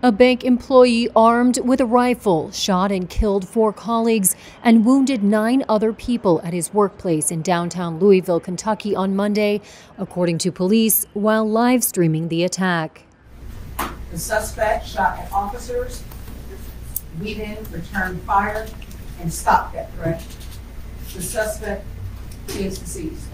A bank employee armed with a rifle shot and killed four colleagues and wounded nine other people at his workplace in downtown Louisville, Kentucky on Monday, according to police, while live streaming the attack. The suspect shot at officers. We then returned fire and stopped that threat. The suspect is deceased.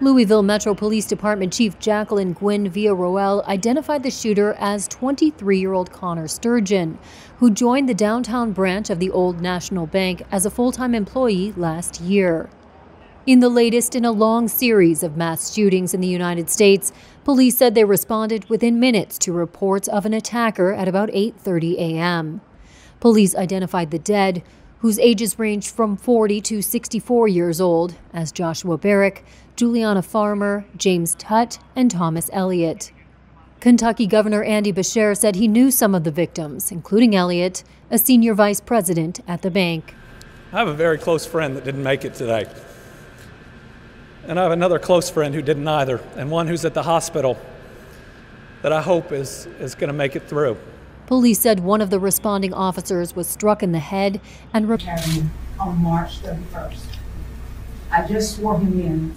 Louisville Metro Police Department Chief Jacqueline Gwinn Villaroel identified the shooter as 23 year old Connor Sturgeon, who joined the downtown branch of the Old National Bank as a full time employee last year. In the latest in a long series of mass shootings in the United States, police said they responded within minutes to reports of an attacker at about 8:30 a.m. Police identified the dead, whose ages range from 40 to 64 years old, as Joshua Barrick, Juliana Farmer, James Tutt, and Thomas Elliott. Kentucky Governor Andy Beshear said he knew some of the victims, including Elliott, a senior vice president at the bank. I have a very close friend that didn't make it today. And I have another close friend who didn't either, and one who's at the hospital that I hope is, is going to make it through. Police said one of the responding officers was struck in the head and on March 31st. I just swore him in.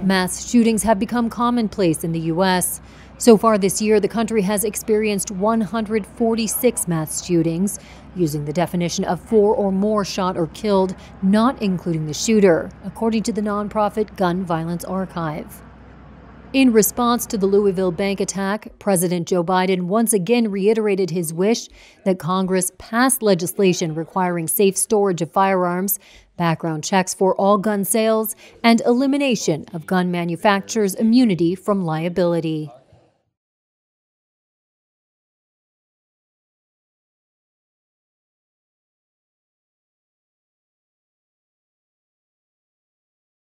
Mass shootings have become commonplace in the U.S. So far this year, the country has experienced 146 mass shootings, using the definition of four or more shot or killed, not including the shooter, according to the nonprofit Gun Violence Archive. In response to the Louisville bank attack, President Joe Biden once again reiterated his wish that Congress pass legislation requiring safe storage of firearms, background checks for all gun sales, and elimination of gun manufacturers' immunity from liability.